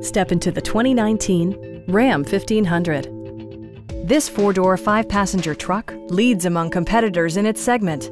Step into the 2019 Ram 1500. This four-door, five-passenger truck leads among competitors in its segment.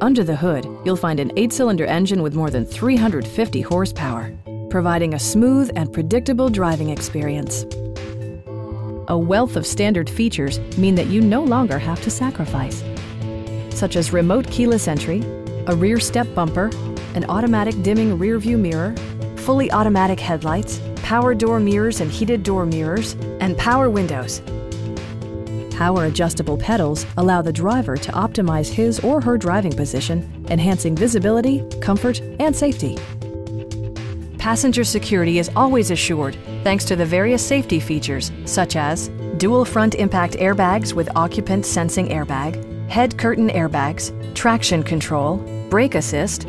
Under the hood, you'll find an eight-cylinder engine with more than 350 horsepower, providing a smooth and predictable driving experience. A wealth of standard features mean that you no longer have to sacrifice, such as remote keyless entry, a rear step bumper, an automatic dimming rear view mirror, fully automatic headlights, power door mirrors and heated door mirrors, and power windows. Power adjustable pedals allow the driver to optimize his or her driving position, enhancing visibility, comfort, and safety. Passenger security is always assured thanks to the various safety features such as dual front impact airbags with occupant sensing airbag, head curtain airbags, traction control, brake assist,